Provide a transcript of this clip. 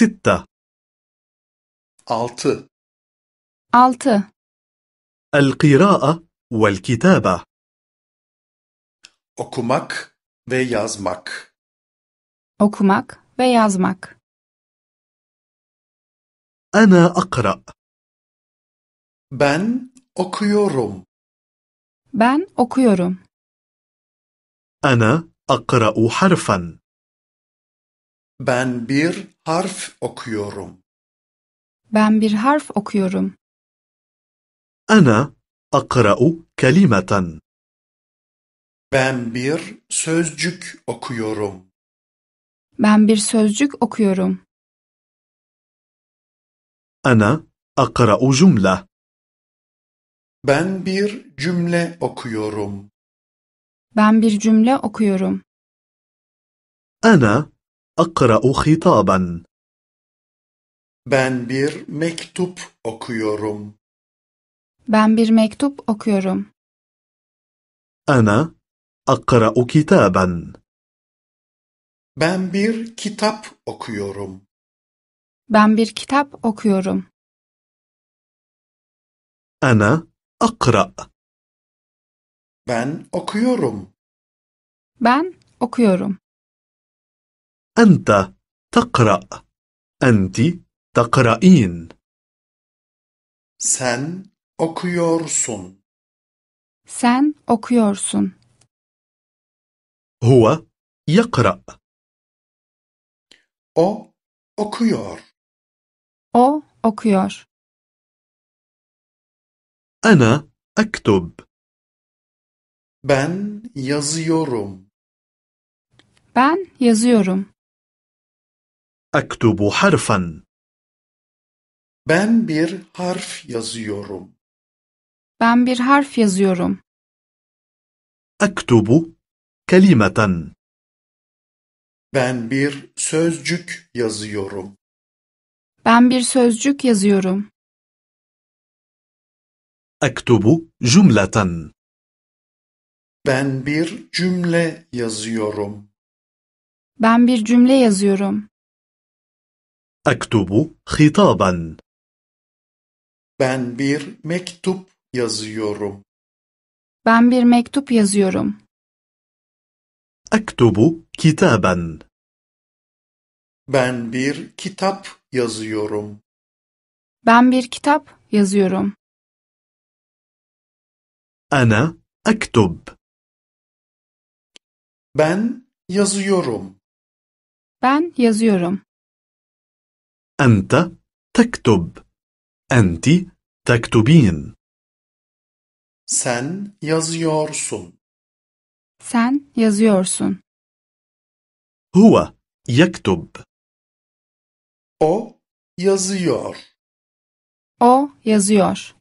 ستة. ألت. ألت. القراءة والكتابة. أكمك ويازمك. أكمك ويازمك. أنا أقرأ. بن أكيورم. بن أكيورم. أنا أقرأ حرفاً. Ben bir harf okuyorum. Ben bir harf okuyorum. Ana akra'u kelimeten. Ben bir sözcük okuyorum. Ben bir sözcük okuyorum. Ana akra'u cümle. Ben bir cümle okuyorum. Ben bir cümle okuyorum. Ana أقرأ خطابا ben bir mektup okuyorum, Ben bir mektup okuyorum. أنا أقرأ كتابا ben bir kitap okuyorum, Ben bir kitap okuyorum. أنا أقرأ ben okuyorum, Ben okuyorum. أنت تقرأ. أنت تقرأين. سن أكيورسون سن أكيورسون هو يقرأ. أو أكيور أو أكيور أنا أكتب. Ben yazıyorum. Ben yazıyorum. أكتب حرفا ben bir harf yazıyorum, Ben bir harf yazıyorum. أكتب كلمة ben bir sözcük yazıyorum, Ben bir sözcük yazıyorum. أكتب جملة ben bir cümle yazıyorum, Ben bir cümle yazıyorum. أكتب خطابا ben bir mektup yazıyorum, Ben bir mektup yazıyorum. أكتب كتابا ben bir kitap yazıyorum, Ben bir kitap yazıyorum. أنا أكتب ben yazıyorum, Ben yazıyorum. أنت تكتب. أنت تكتبين. سن يزيورسون سن يزيورسون هو يكتب. أو يزيور أو يزيور